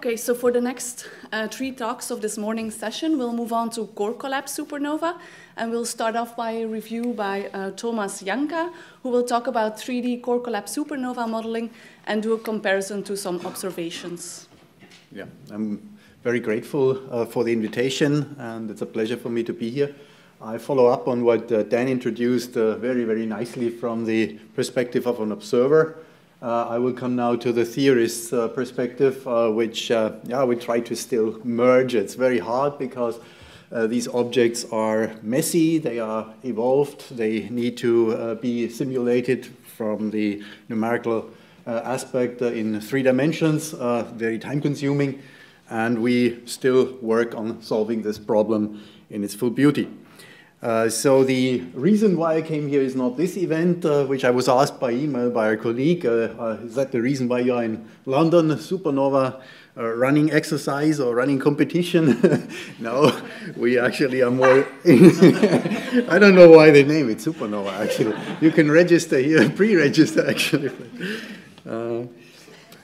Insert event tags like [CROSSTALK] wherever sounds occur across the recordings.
Okay, so for the next uh, three talks of this morning's session, we'll move on to core collapse supernova, and we'll start off by a review by uh, Thomas Janka, who will talk about 3D core collapse supernova modeling and do a comparison to some observations. Yeah, I'm very grateful uh, for the invitation, and it's a pleasure for me to be here. I follow up on what uh, Dan introduced uh, very, very nicely from the perspective of an observer. Uh, I will come now to the theorist's uh, perspective, uh, which uh, yeah, we try to still merge. It's very hard because uh, these objects are messy, they are evolved, they need to uh, be simulated from the numerical aspect in three dimensions, very time consuming, and we still work on solving this problem in its full beauty. Uh, so the reason why I came here is not this event, uh, which I was asked by email by a colleague. Uh, uh is that the reason why you're in London, supernova uh, running exercise or running competition? [LAUGHS] no, we actually are more. [LAUGHS] I don't know why they name it supernova. Actually, you can register here, [LAUGHS] pre-register actually.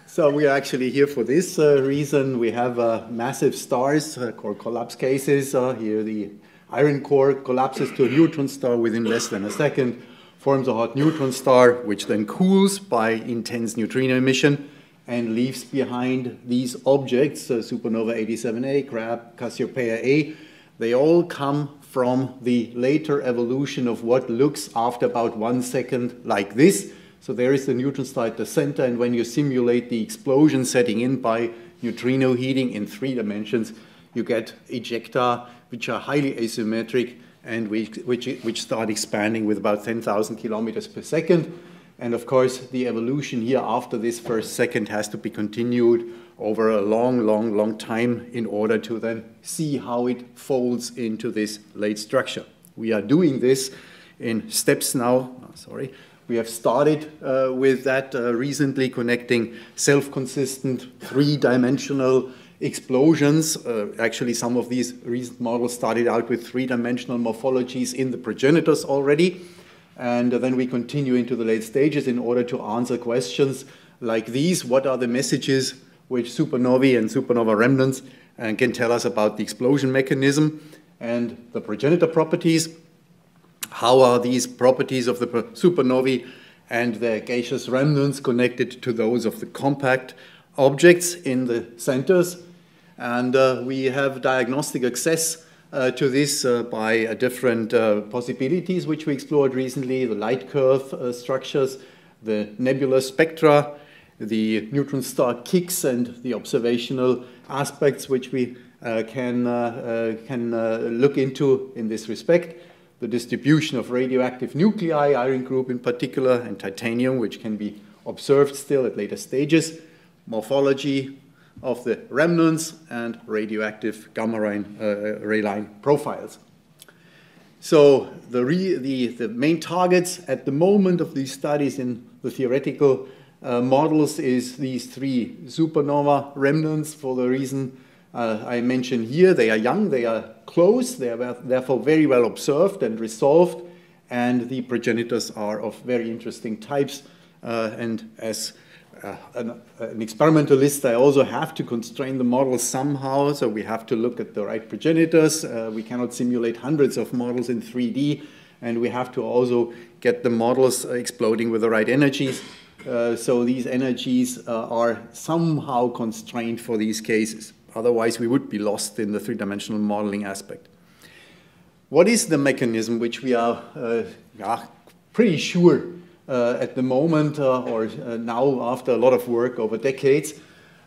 So we are actually here for this reason. We have massive stars called collapse cases. here the iron core collapses to a neutron star within less than a second, forms a hot neutron star, which then cools by intense neutrino emission and leaves behind these objects, uh, supernova 87A, Crab, Cassiopeia A. They all come from the later evolution of what looks after about one second like this. So there is the neutron star at the center, and when you simulate the explosion setting in by neutrino heating in three dimensions, you get ejecta which are highly asymmetric and which, which, which start expanding with about 10,000 kilometers per second. And of course, the evolution here after this first second has to be continued over a long, long, long time in order to then see how it folds into this late structure. We are doing this in steps now. Oh, sorry. We have started uh, with that uh, recently, connecting self-consistent, three-dimensional explosions. Uh, actually, some of these recent models started out with three-dimensional morphologies in the progenitors already. And uh, then we continue into the late stages in order to answer questions like these. What are the messages which supernovae and supernova remnants uh, can tell us about the explosion mechanism and the progenitor properties? How are these properties of the supernovae and the gaseous remnants connected to those of the compact objects in the centers? And uh, we have diagnostic access uh, to this uh, by uh, different uh, possibilities which we explored recently, the light curve uh, structures, the nebula spectra, the neutron star kicks, and the observational aspects which we can, can look into in this respect. The distribution of radioactive nuclei, iron group in particular, and titanium, which can be observed still at later stages, morphology, of the remnants and radioactive gamma ray, uh, ray line profiles. So the, the, the, main targets at the moment of these studies in the theoretical uh, models is these three supernova remnants for the reason uh, I mentioned here. They are young, they are close, they are therefore very well observed and resolved, and the progenitors are of very interesting types. Uh, and as uh, an, an, experimentalist, I also have to constrain the model somehow. So we have to look at the right progenitors. Uh, we cannot simulate hundreds of models in 3D. And we have to also get the models exploding with the right energies. Uh, so these energies uh, are somehow constrained for these cases. Otherwise, we would be lost in the three-dimensional modeling aspect. What is the mechanism which we are uh, yeah, pretty sure uh, at the moment, uh, or uh, now after a lot of work over decades,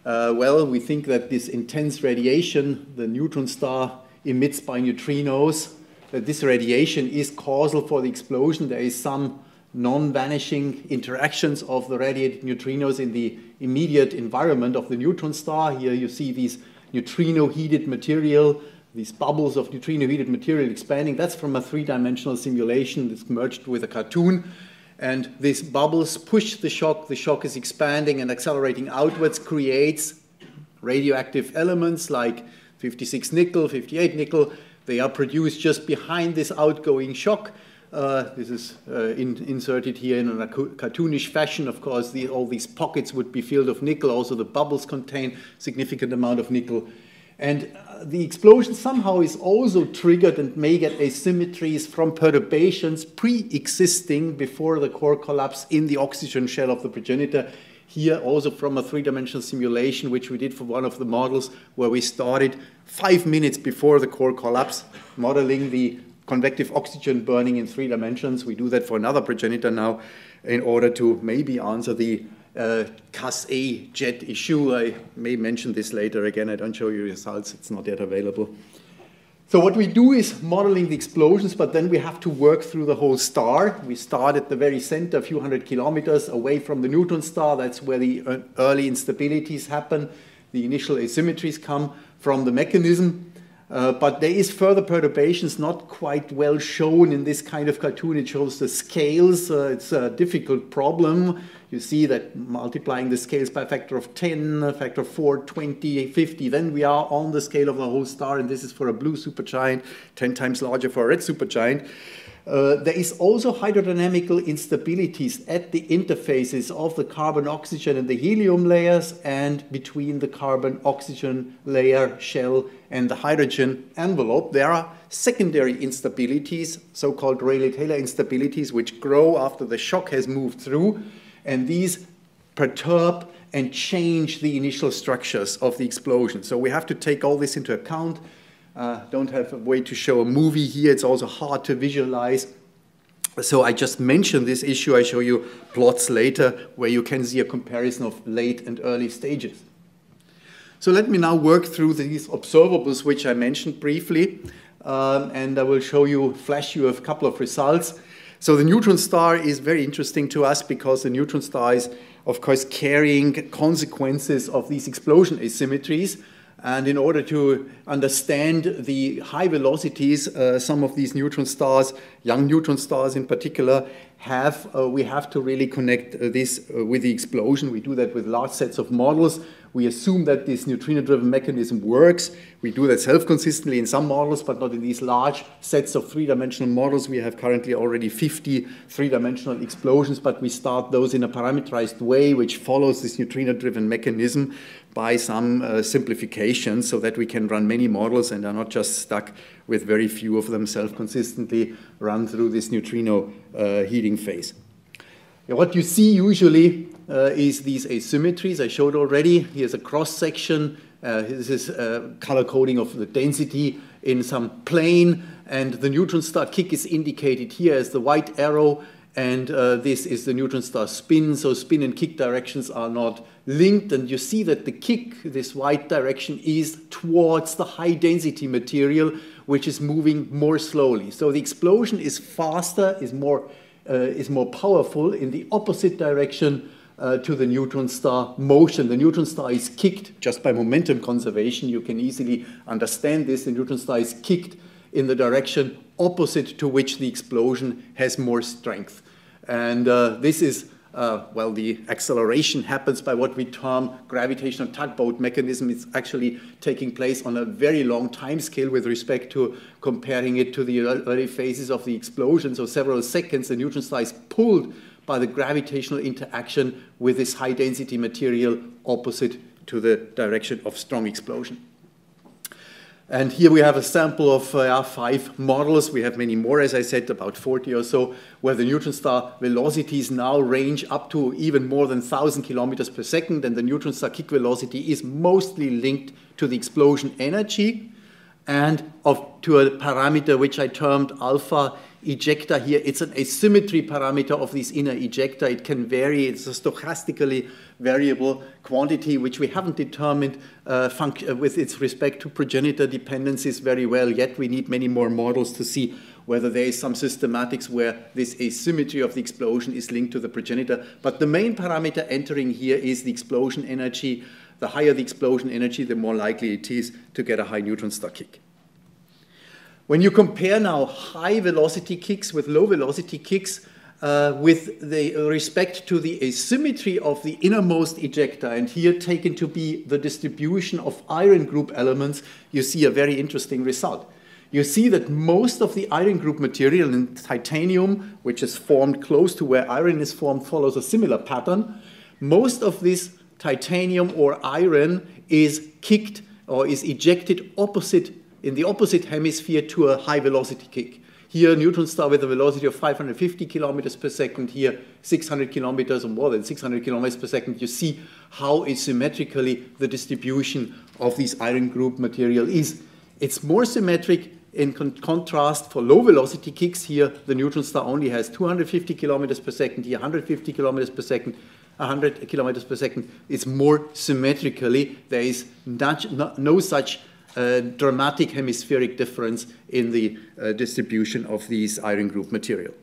well, we think that this intense radiation the neutron star emits by neutrinos, that this radiation is causal for the explosion. There is some non-vanishing interactions of the radiated neutrinos in the immediate environment of the neutron star. Here you see these neutrino-heated material, these bubbles of neutrino-heated material expanding. That's from a three-dimensional simulation that's merged with a cartoon. And these bubbles push the shock, the shock is expanding and accelerating outwards, creates radioactive elements like 56 nickel, 58 nickel. They are produced just behind this outgoing shock. Uh, this is uh, in, inserted here in a cartoonish fashion. Of course, the, all these pockets would be filled of nickel. Also, the bubbles contain significant amount of nickel. And uh, the explosion somehow is also triggered and may get asymmetries from perturbations pre-existing before the core collapse in the oxygen shell of the progenitor. Here also from a three-dimensional simulation, which we did for one of the models, where we started five minutes before the core collapse, modeling the convective oxygen burning in three dimensions. We do that for another progenitor now in order to maybe answer the uh, CAS-A jet issue. I may mention this later again. I don't show you results. It's not yet available. So what we do is modeling the explosions, but then we have to work through the whole star. We start at the very center, a few hundred kilometers away from the neutron star. That's where the uh, early instabilities happen. The initial asymmetries come from the mechanism. Uh, but there is further perturbations not quite well shown in this kind of cartoon. It shows the scales. Uh, it's a difficult problem. You see that multiplying the scales by a factor of 10, a factor of 4, 20, 50, then we are on the scale of the whole star, and this is for a blue supergiant, 10 times larger for a red supergiant. Uh, there is also hydrodynamical instabilities at the interfaces of the carbon oxygen and the helium layers and between the carbon oxygen layer shell and the hydrogen envelope. There are secondary instabilities, so-called Rayleigh-Taylor instabilities, which grow after the shock has moved through, and these perturb and change the initial structures of the explosion. So we have to take all this into account uh, don't have a way to show a movie here. It's also hard to visualize. So I just mentioned this issue. I show you plots later where you can see a comparison of late and early stages. So let me now work through these observables which I mentioned briefly. Um, and I will show you, flash you a couple of results. So the neutron star is very interesting to us because the neutron star is, of course, carrying consequences of these explosion asymmetries. And in order to understand the high velocities, uh, some of these neutron stars, young neutron stars in particular, have, uh, we have to really connect uh, this uh, with the explosion. We do that with large sets of models. We assume that this neutrino-driven mechanism works. We do that self-consistently in some models, but not in these large sets of three-dimensional models. We have currently already 50 three-dimensional explosions, but we start those in a parameterized way, which follows this neutrino-driven mechanism by some uh, simplification so that we can run many models and are not just stuck with very few of them self-consistently run through this neutrino uh, heating phase. What you see usually is these asymmetries I showed already. Here's a cross section. Uh, this is uh, color coding of the density in some plane, and the neutron star kick is indicated here as the white arrow, and uh, this is the neutron star spin. So spin and kick directions are not linked, and you see that the kick, this white direction, is towards the high density material, which is moving more slowly. So the explosion is faster, is more, uh, is more powerful in the opposite direction uh, to the neutron star motion. The neutron star is kicked just by momentum conservation. You can easily understand this. The neutron star is kicked in the direction opposite to which the explosion has more strength. And uh, this is, uh, well, the acceleration happens by what we term gravitational tugboat mechanism. It's actually taking place on a very long time scale with respect to comparing it to the early phases of the explosion. So several seconds, the neutron star is pulled by the gravitational interaction with this high density material opposite to the direction of strong explosion. And here we have a sample of uh, five models. We have many more, as I said, about 40 or so, where the neutron star velocities now range up to even more than 1,000 kilometers per second. And the neutron star kick velocity is mostly linked to the explosion energy and of, to a parameter which I termed alpha ejecta here. It's an asymmetry parameter of this inner ejecta. It can vary. It's a stochastically variable quantity, which we haven't determined uh, uh, with its respect to progenitor dependencies very well yet. We need many more models to see whether there is some systematics where this asymmetry of the explosion is linked to the progenitor. But the main parameter entering here is the explosion energy. The higher the explosion energy, the more likely it is to get a high neutron star kick. When you compare now high velocity kicks with low velocity kicks, uh, with the respect to the asymmetry of the innermost ejecta, and here taken to be the distribution of iron group elements, you see a very interesting result. you see that most of the iron group material in titanium, which is formed close to where iron is formed, follows a similar pattern. Most of this titanium or iron is kicked or is ejected opposite in the opposite hemisphere to a high velocity kick. Here, neutron star with a velocity of 550 kilometers per second. Here, 600 kilometers or more than 600 kilometers per second. You see how asymmetrically the distribution of this iron group material is. It's more symmetric in con contrast for low velocity kicks. Here, the neutron star only has 250 kilometers per second. Here, 150 kilometers per second. 100 kilometers per second. It's more symmetrically. There is not, no such uh, dramatic hemispheric difference in the uh, distribution of these iron group material.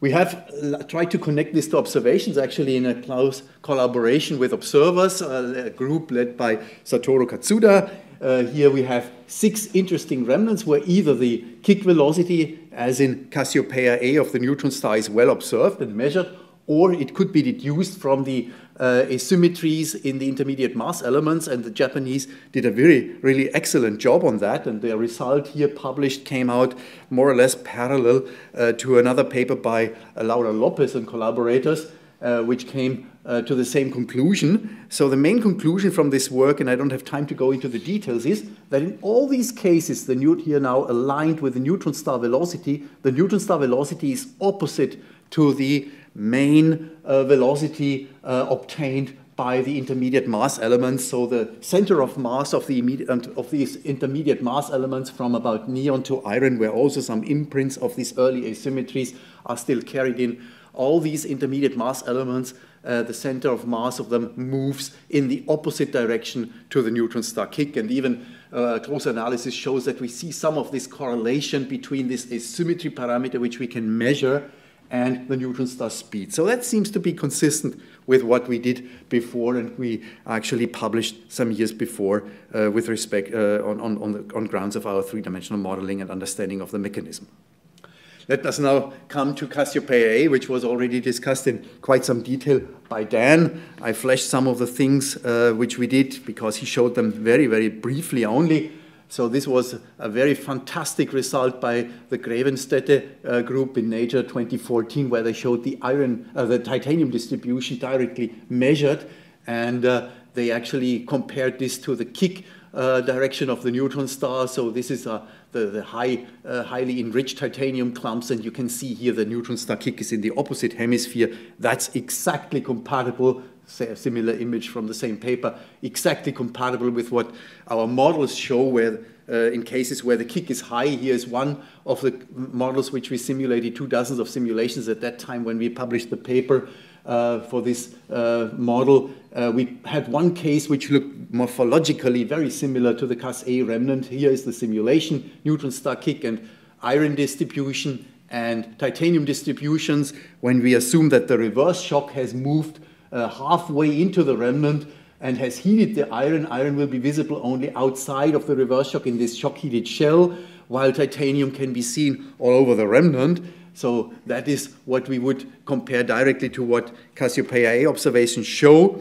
We have tried to connect this to observations actually in a close collaboration with observers, uh, a group led by Satoru Katsuda. Uh, here we have six interesting remnants where either the kick velocity, as in Cassiopeia A of the neutron star, is well observed and measured, or it could be deduced from the uh, asymmetries in the intermediate mass elements, and the Japanese did a very, really excellent job on that, and their result here published came out more or less parallel uh, to another paper by uh, Laura Lopez and collaborators, uh, which came uh, to the same conclusion. So the main conclusion from this work, and I don't have time to go into the details, is that in all these cases, the newt here now aligned with the neutron star velocity, the neutron star velocity is opposite to the main uh, velocity uh, obtained by the intermediate mass elements. So the center of mass of, the of these intermediate mass elements from about neon to iron, where also some imprints of these early asymmetries are still carried in. All these intermediate mass elements, uh, the center of mass of them moves in the opposite direction to the neutron star kick. And even uh, closer analysis shows that we see some of this correlation between this asymmetry parameter, which we can measure, and the neutron star speed. So that seems to be consistent with what we did before, and we actually published some years before uh, with respect uh, on, on, on, the, on grounds of our three-dimensional modeling and understanding of the mechanism. Let us now come to Cassiopeia A, which was already discussed in quite some detail by Dan. I flashed some of the things uh, which we did because he showed them very, very briefly only. So this was a very fantastic result by the Grefenstette uh, group in Nature 2014, where they showed the iron, uh, the titanium distribution directly measured, and uh, they actually compared this to the kick uh, direction of the neutron star. So this is uh, the, the high, uh, highly enriched titanium clumps, and you can see here the neutron star kick is in the opposite hemisphere. That's exactly compatible say a similar image from the same paper, exactly compatible with what our models show where uh, in cases where the kick is high. Here is one of the models which we simulated, two dozens of simulations at that time when we published the paper uh, for this uh, model. Uh, we had one case which looked morphologically very similar to the CAS A remnant. Here is the simulation, neutron star kick and iron distribution and titanium distributions when we assume that the reverse shock has moved uh, halfway into the remnant and has heated the iron. Iron will be visible only outside of the reverse shock in this shock heated shell, while titanium can be seen all over the remnant. So that is what we would compare directly to what Cassiopeia A observations show.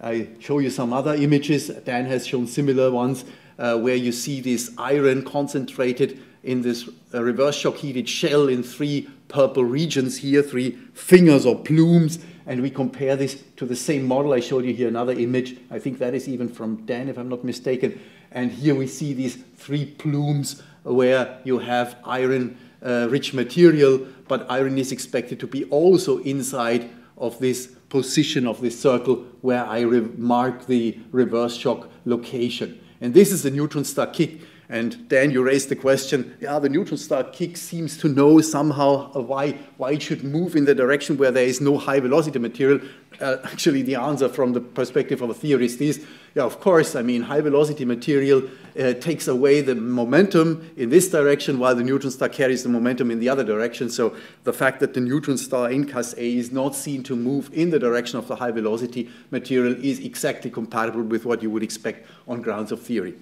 I show you some other images. Dan has shown similar ones uh, where you see this iron concentrated in this uh, reverse shock heated shell in three purple regions here, three fingers or plumes, and we compare this to the same model. I showed you here another image. I think that is even from Dan, if I'm not mistaken. And here we see these three plumes where you have iron uh, rich material, but iron is expected to be also inside of this position of this circle where I mark the reverse shock location. And this is the neutron star kick. And then you raise the question, yeah, the neutron star kick seems to know somehow why, why it should move in the direction where there is no high velocity material. Uh, actually, the answer from the perspective of a theorist is, yeah, of course, I mean, high velocity material uh, takes away the momentum in this direction while the neutron star carries the momentum in the other direction. So the fact that the neutron star in CAS A is not seen to move in the direction of the high velocity material is exactly compatible with what you would expect on grounds of theory.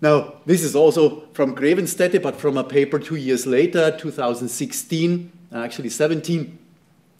Now, this is also from Grefenstette, but from a paper two years later, 2016, uh, actually 17.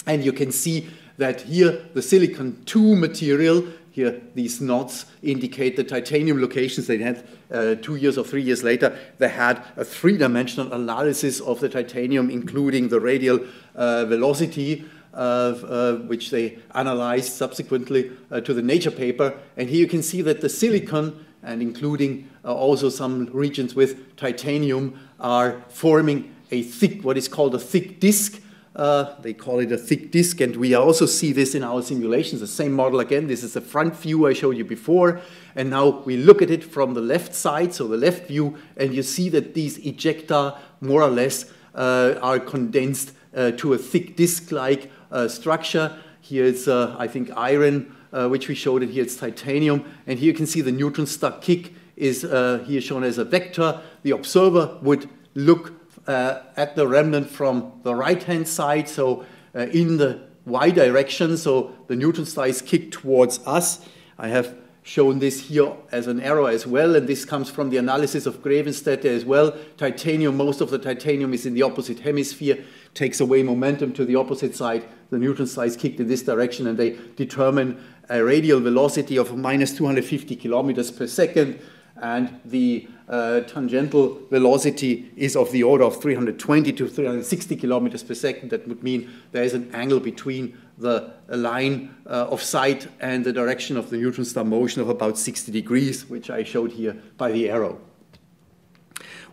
And you can see that here the silicon 2 material, here these knots indicate the titanium locations they had uh, two years or three years later. They had a three-dimensional analysis of the titanium, including the radial uh, velocity, uh, which they analyzed subsequently uh, to the Nature paper. And here you can see that the silicon, and including uh, also some regions with titanium, are forming a thick, what is called a thick disk, uh, they call it a thick disk, and we also see this in our simulations. The same model again. This is the front view I showed you before, and now we look at it from the left side, so the left view, and you see that these ejecta more or less uh, are condensed uh, to a thick disk-like uh, structure. Here it's, uh, I think, iron, uh, which we showed it. Here it's titanium, and here you can see the neutron star kick is here shown as a vector. The observer would look uh, at the remnant from the right-hand side, so uh, in the y direction, so the neutron star is kicked towards us. I have shown this here as an arrow as well, and this comes from the analysis of Grefenstette as well. Titanium, most of the titanium is in the opposite hemisphere, takes away momentum to the opposite side. The neutron star is kicked in this direction, and they determine a radial velocity of minus 250 kilometers per second, and the uh, tangential velocity is of the order of 320 to 360 kilometers per second. That would mean there is an angle between the line uh, of sight and the direction of the neutron star motion of about 60 degrees, which I showed here by the arrow.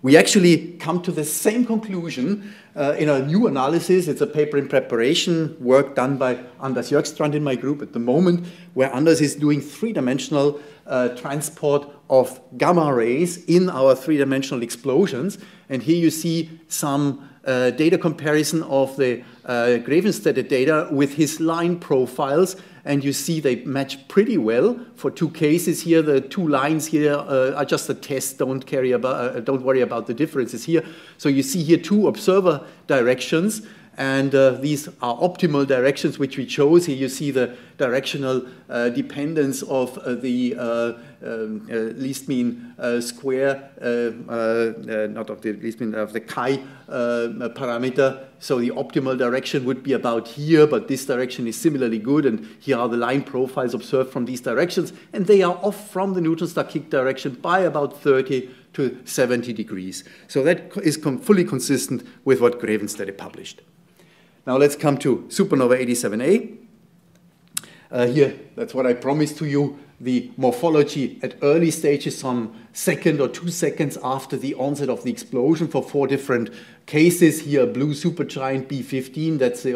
We actually come to the same conclusion uh, in a new analysis. It's a paper in preparation, work done by Anders Jerkstrand in my group at the moment, where Anders is doing three-dimensional uh, transport of gamma rays in our three-dimensional explosions. And here you see some uh, data comparison of the uh, Grefenstette data with his line profiles. And you see they match pretty well for two cases here. The two lines here uh, are just a test. Don't, carry about, uh, don't worry about the differences here. So you see here two observer directions. And uh, these are optimal directions which we chose. Here you see the directional uh, dependence of uh, the uh, um, uh, least mean uh, square, not of the least mean of the chi parameter. So the optimal direction would be about here, but this direction is similarly good. And here are the line profiles observed from these directions. And they are off from the neutron star kick direction by about 30 to 70 degrees. So that is fully consistent with what Grefenstette published. Now let's come to supernova 87A. Uh, here, that's what I promised to you, the morphology at early stages, some second or two seconds after the onset of the explosion for four different cases. Here, blue supergiant B15, that's the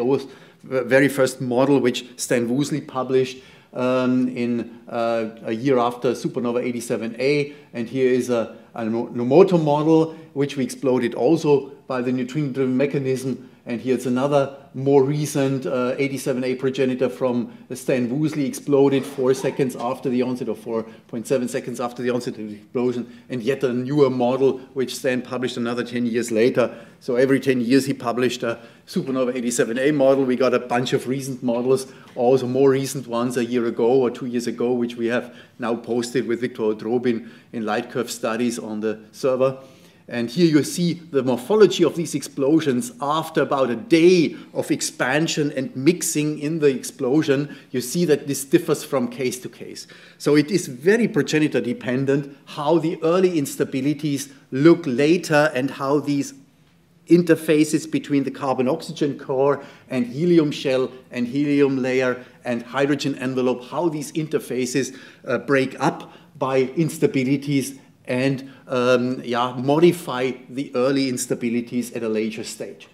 very first model which Stan Woosley published um, in uh, a year after supernova 87A. And here is a, a Nomoto model, which we exploded also by the neutrino-driven mechanism and here's another more recent uh, 87A progenitor from Stan Woosley exploded four seconds after the onset, or 4.7 seconds after the onset of the explosion, and yet a newer model which Stan published another 10 years later. So every 10 years he published a supernova 87A model. We got a bunch of recent models, also more recent ones a year ago or two years ago, which we have now posted with Victor Utrobin in light curve studies on the server. And here you see the morphology of these explosions after about a day of expansion and mixing in the explosion. You see that this differs from case to case. So it is very progenitor dependent how the early instabilities look later and how these interfaces between the carbon oxygen core and helium shell and helium layer and hydrogen envelope, how these interfaces uh, break up by instabilities and um, yeah, modify the early instabilities at a later stage.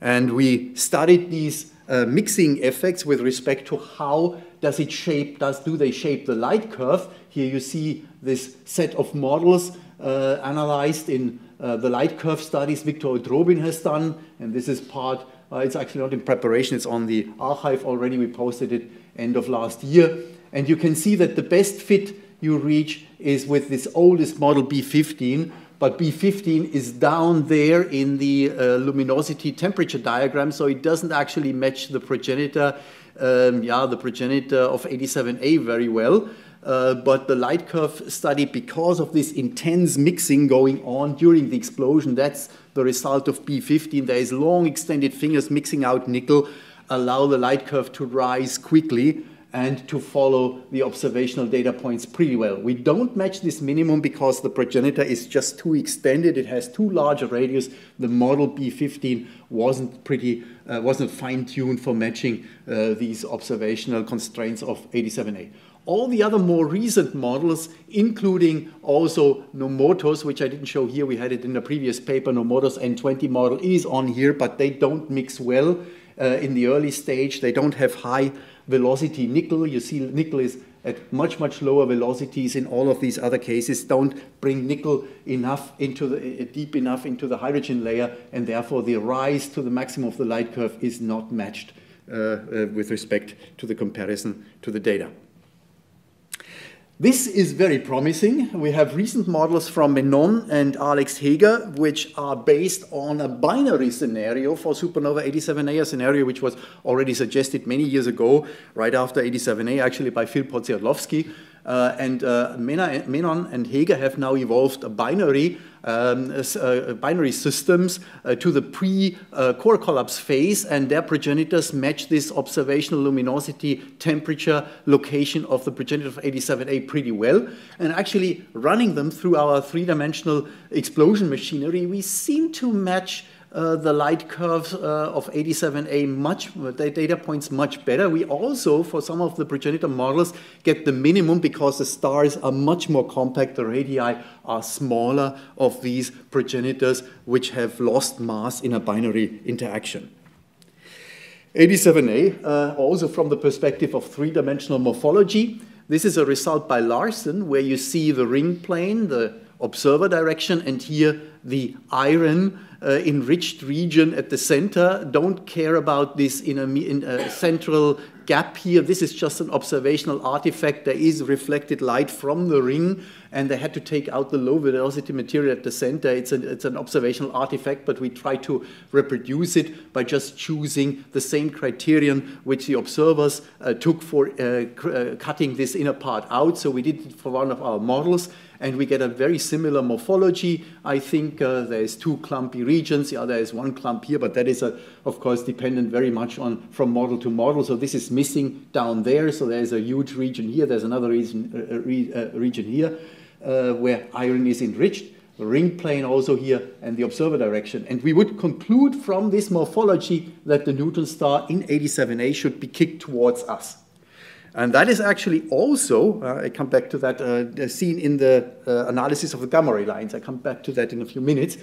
And we studied these uh, mixing effects with respect to how does it shape, does, do they shape the light curve? Here you see this set of models uh, analyzed in uh, the light curve studies Victor Utrobin has done, and this is part, uh, it's actually not in preparation, it's on the archive already, we posted it end of last year. And you can see that the best fit you reach is with this oldest model B15, but B15 is down there in the uh, luminosity temperature diagram, so it doesn't actually match the progenitor, um, yeah, the progenitor of 87A very well. Uh, but the light curve study, because of this intense mixing going on during the explosion, that's the result of B15. There is long extended fingers mixing out nickel allow the light curve to rise quickly and to follow the observational data points pretty well. We don't match this minimum because the progenitor is just too extended. It has too large a radius. The model B15 wasn't pretty, uh, wasn't fine-tuned for matching uh, these observational constraints of 87A. All the other more recent models, including also Nomoto's, which I didn't show here, we had it in the previous paper, Nomoto's N20 model is on here, but they don't mix well uh, in the early stage. They don't have high velocity nickel. You see nickel is at much, much lower velocities in all of these other cases, don't bring nickel enough into the, uh, deep enough into the hydrogen layer, and therefore the rise to the maximum of the light curve is not matched uh, uh, with respect to the comparison to the data. This is very promising. We have recent models from Menon and Alex Heger, which are based on a binary scenario for supernova 87A, a scenario which was already suggested many years ago, right after 87A, actually by Phil Podsiadlowski. Uh, and uh, Menon and Heger have now evolved a binary um, uh, binary systems uh, to the pre-core collapse phase, and their progenitors match this observational luminosity, temperature, location of the progenitor of 87A pretty well. And actually running them through our three-dimensional explosion machinery, we seem to match uh, the light curves uh, of 87A much, the data points much better. We also, for some of the progenitor models, get the minimum because the stars are much more compact, the radii are smaller of these progenitors which have lost mass in a binary interaction. 87A, uh, also from the perspective of three-dimensional morphology, this is a result by Larsson where you see the ring plane, the observer direction, and here the iron uh, enriched region at the center. Don't care about this in a, in a, central gap here. This is just an observational artifact. There is reflected light from the ring, and they had to take out the low velocity material at the center. It's an, it's an observational artifact, but we try to reproduce it by just choosing the same criterion which the observers uh, took for uh, uh cutting this inner part out. So we did it for one of our models and we get a very similar morphology. I think uh, there's two clumpy regions. Yeah, there is one clump here, but that is, a, of course, dependent very much on from model to model. So this is missing down there. So there's a huge region here. There's another region, uh, uh re, uh, region here uh, where iron is enriched ring plane also here and the observer direction. And we would conclude from this morphology that the neutron star in 87A should be kicked towards us. And that is actually also, uh, I come back to that, uh, seen in the uh, analysis of the gamma ray lines. I come back to that in a few minutes,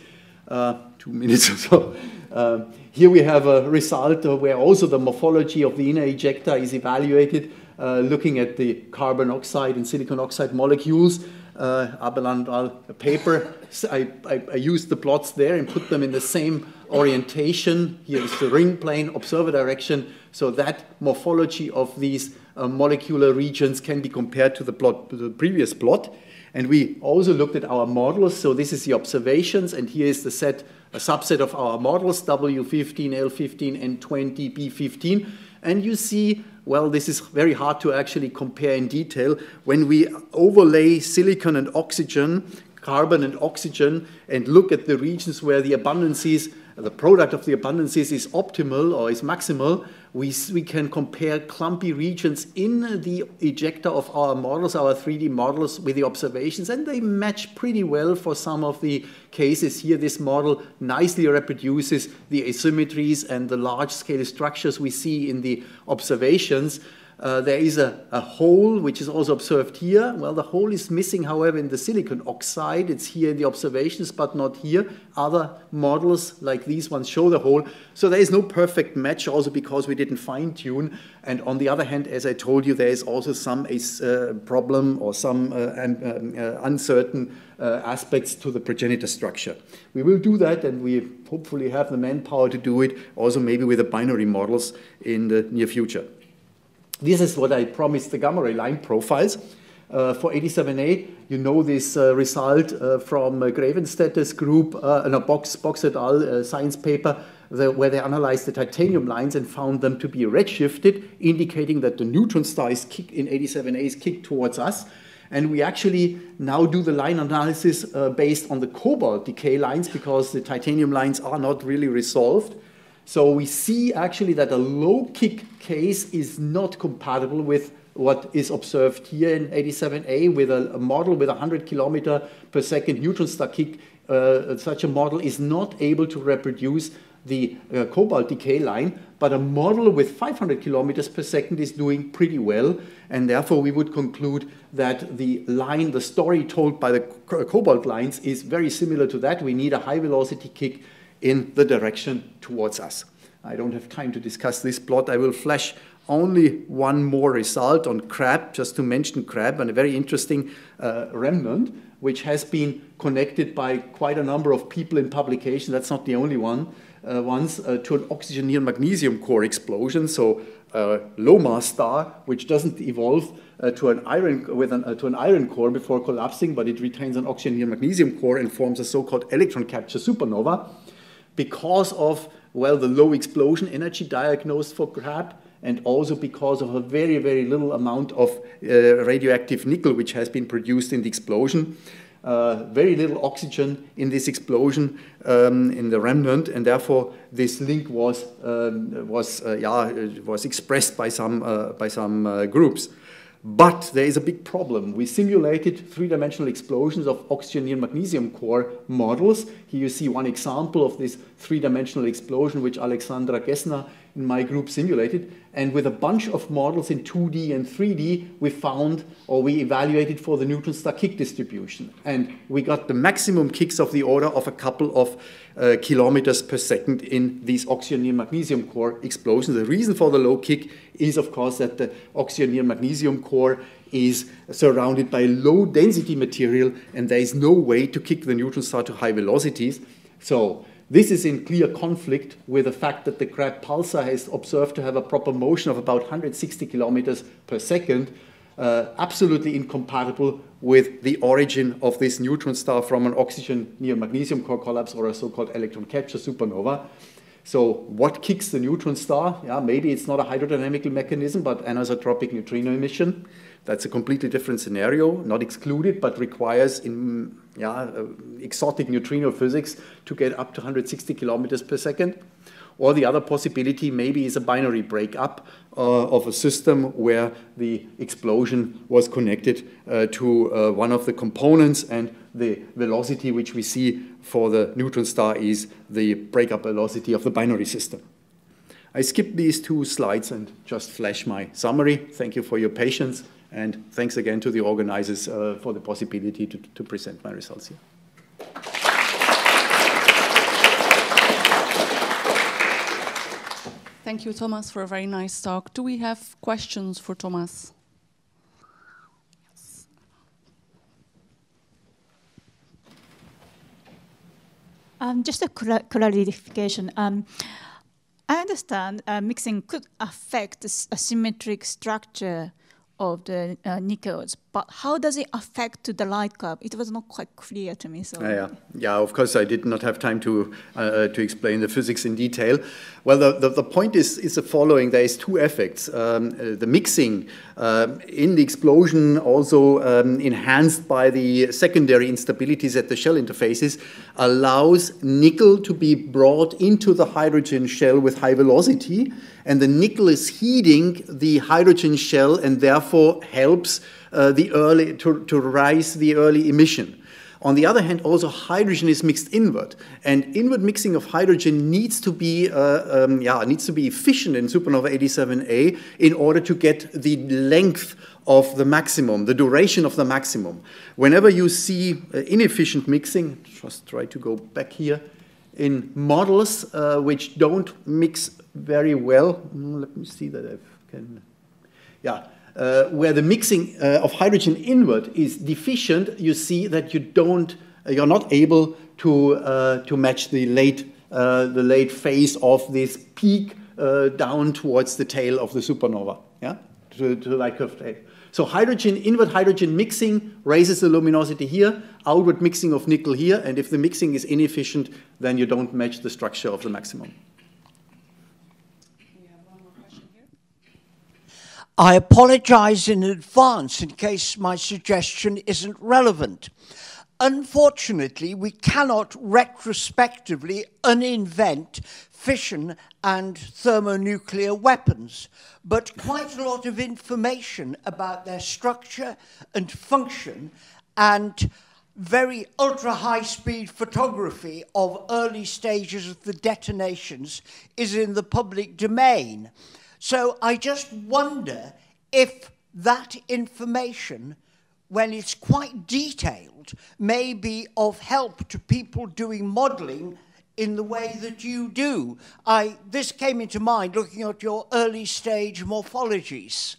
uh, two minutes or so. Um, here we have a result where also the morphology of the inner ejecta is evaluated, uh, looking at the carbon oxide and silicon oxide molecules. Uh, Abellán et al paper. I, I, I used the plots there and put them in the same orientation. Here is the ring plane, observer direction. So that morphology of these uh, molecular regions can be compared to the, plot, the previous plot. And we also looked at our models. So this is the observations, and here is the set, a subset of our models, W15, L15, N20, B15. And you see, well, this is very hard to actually compare in detail. When we overlay silicon and oxygen, carbon and oxygen, and look at the regions where the abundances the product of the abundances is optimal or is maximal, we, we can compare clumpy regions in the ejecta of our models, our 3D models, with the observations, and they match pretty well for some of the cases here. This model nicely reproduces the asymmetries and the large-scale structures we see in the observations. Uh, there is a, a, hole which is also observed here. Well, the hole is missing, however, in the silicon oxide. It's here in the observations, but not here. Other models like these ones show the hole. So there is no perfect match also because we didn't fine tune. And on the other hand, as I told you, there is also some uh, problem or some uh, um, uncertain uh, aspects to the progenitor structure. We will do that and we hopefully have the manpower to do it also maybe with the binary models in the near future. This is what I promised the gamma ray line profiles. Uh, for 87A, you know this uh, result uh, from uh, Grefenstette's group uh, in a Boggs, Boggs et al. Uh, science paper the, where they analyzed the titanium lines and found them to be redshifted, indicating that the neutron star is kick, in 87A is kicked towards us. And we actually now do the line analysis uh, based on the cobalt decay lines because the titanium lines are not really resolved. So we see actually that a low kick case is not compatible with what is observed here in 87A with a, a model with 100 kilometer per second neutron star kick. Uh, such a model is not able to reproduce the uh, cobalt decay line, but a model with 500 kilometers per second is doing pretty well, and therefore we would conclude that the line, the story told by the cobalt lines is very similar to that. We need a high velocity kick in the direction towards us. I don't have time to discuss this plot. I will flash only one more result on crab, just to mention crab, and a very interesting uh, remnant, which has been connected by quite a number of people in publication. That's not the only one. Uh, ones uh, to an oxygen neon magnesium core explosion, so a low mass star, which doesn't evolve uh, to an iron with an, uh, to an iron core before collapsing, but it retains an oxygen neon magnesium core and forms a so-called electron capture supernova because of, well, the low explosion energy diagnosed for crab, and also because of a very, very little amount of uh, radioactive nickel which has been produced in the explosion. Uh, very little oxygen in this explosion um, in the remnant, and therefore this link was um, was uh, yeah was expressed by some uh, by some uh, groups. But there is a big problem. We simulated three-dimensional explosions of oxygen neon magnesium core models. Here you see one example of this three-dimensional explosion which Alexandra Gessner my group simulated. And with a bunch of models in 2D and 3D, we found or we evaluated for the neutron star kick distribution. And we got the maximum kicks of the order of a couple of uh, kilometers per second in these oxygen neon magnesium core explosions. The reason for the low kick is, of course, that the oxygen neon magnesium core is surrounded by low density material and there is no way to kick the neutron star to high velocities. So this is in clear conflict with the fact that the Crab pulsar is observed to have a proper motion of about 160 kilometers per second, uh, absolutely incompatible with the origin of this neutron star from an oxygen neon magnesium core collapse or a so-called electron capture supernova. So what kicks the neutron star? Yeah, maybe it's not a hydrodynamical mechanism, but anisotropic neutrino emission. That's a completely different scenario, not excluded, but requires in yeah, uh, exotic neutrino physics to get up to 160 kilometers per second. Or the other possibility maybe is a binary breakup uh, of a system where the explosion was connected uh, to uh, one of the components and the velocity which we see for the neutron star is the breakup velocity of the binary system. I skip these two slides and just flash my summary. Thank you for your patience. And thanks again to the organizers uh, for the possibility to, to present my results here. Thank you, Thomas, for a very nice talk. Do we have questions for Thomas? Um, just a clarification. Um, I understand uh, mixing could affect the symmetric structure of the uh, nickels, but how does it affect the light curve? It was not quite clear to me. So. Uh, yeah, yeah. Of course, I did not have time to uh, uh, to explain the physics in detail. Well, the, the, the, point is is the following: there is two effects. Um, uh, the mixing um, in the explosion, also um, enhanced by the secondary instabilities at the shell interfaces, allows nickel to be brought into the hydrogen shell with high velocity and the nickel is heating the hydrogen shell and therefore helps uh, the early, to, to rise the early emission. On the other hand, also hydrogen is mixed inward, and inward mixing of hydrogen needs to be, uh, um, yeah, needs to be efficient in supernova 87A in order to get the length of the maximum, the duration of the maximum. Whenever you see uh, inefficient mixing, just try to go back here, in models uh, which don't mix very well. Mm, let me see that I can. Yeah, uh, where the mixing uh, of hydrogen inward is deficient, you see that you don't, uh, you're not able to uh, to match the late uh, the late phase of this peak down towards the tail of the supernova. Yeah, to, to the light curve tail. So hydrogen, inward hydrogen mixing raises the luminosity here, outward mixing of nickel here, and if the mixing is inefficient, then you don't match the structure of the maximum. I apologize in advance in case my suggestion isn't relevant. unfortunately, we cannot retrospectively uninvent fission and thermonuclear weapons, but quite a lot of information about their structure and function and very ultra high speed photography of early stages of the detonations is in the public domain. So I just wonder if that information, when it's quite detailed, may be of help to people doing modelling in the way that you do. I, this came into mind looking at your early stage morphologies.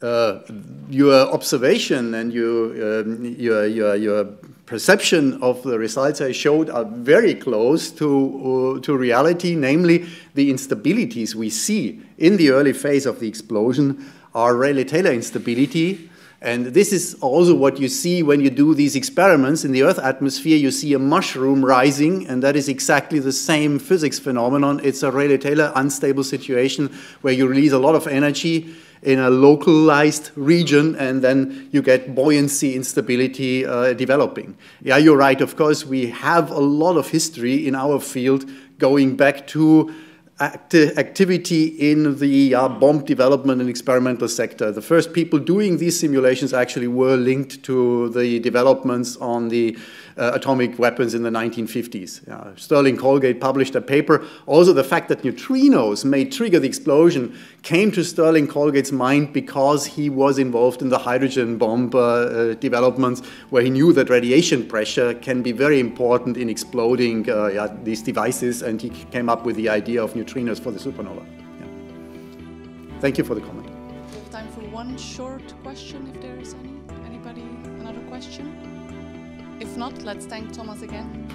Your observation and your, um, your, your, your perception of the results I showed are very close to, uh, to reality, namely the instabilities we see in the early phase of the explosion are Rayleigh-Taylor instability. And this is also what you see when you do these experiments in the Earth atmosphere. You see a mushroom rising, and that is exactly the same physics phenomenon. It's a Rayleigh-Taylor unstable situation where you release a lot of energy in a localized region, and then you get buoyancy instability uh, developing. Yeah, you're right. Of course, we have a lot of history in our field going back to acti activity in the uh, bomb development and experimental sector. The first people doing these simulations actually were linked to the developments on the uh, atomic weapons in the 1950s. Uh, Sterling Colgate published a paper. Also, the fact that neutrinos may trigger the explosion came to Sterling Colgate's mind because he was involved in the hydrogen bomb uh, uh developments, where he knew that radiation pressure can be very important in exploding uh, yeah, these devices, and he came up with the idea of neutrinos for the supernova. Yeah. Thank you for the comment. We have time for one short question, if there is any. Anybody, another question? If not, let's thank Thomas again.